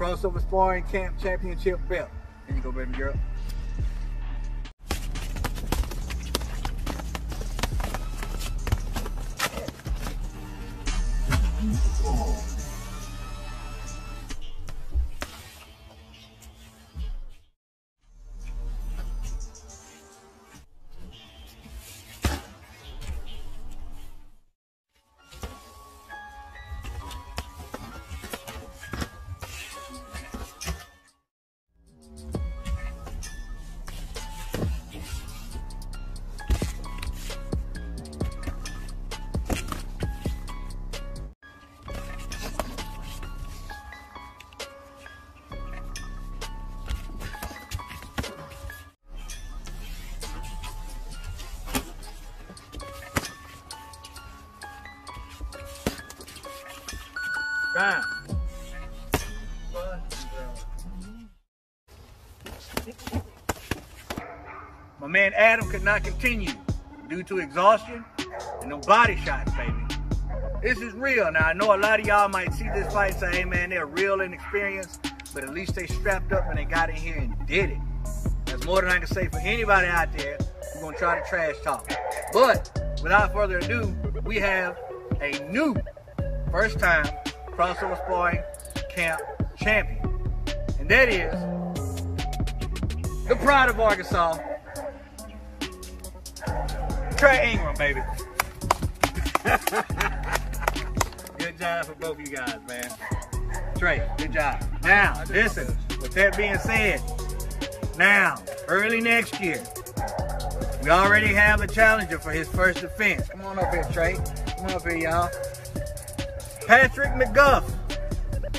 Crossover Sparring Camp Championship belt. Here you go, baby girl. My man Adam could not continue due to exhaustion and no body shots, baby. This is real. Now, I know a lot of y'all might see this fight and say, hey, man, they're real inexperienced, but at least they strapped up and they got in here and did it. That's more than I can say for anybody out there who's going to try to trash talk. But without further ado, we have a new first time crossover sparring camp champion. And that is the pride of Arkansas, Trey Ingram, baby. good job for both of you guys, man. Trey, good job. Now, listen, with that being said, now, early next year, we already have a challenger for his first defense. Come on up here, Trey. Come on up here, y'all. Patrick McGuff,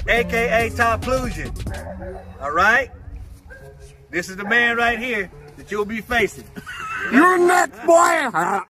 aka Top Clusion. All right? This is the man right here that you'll be facing. You're next, boy!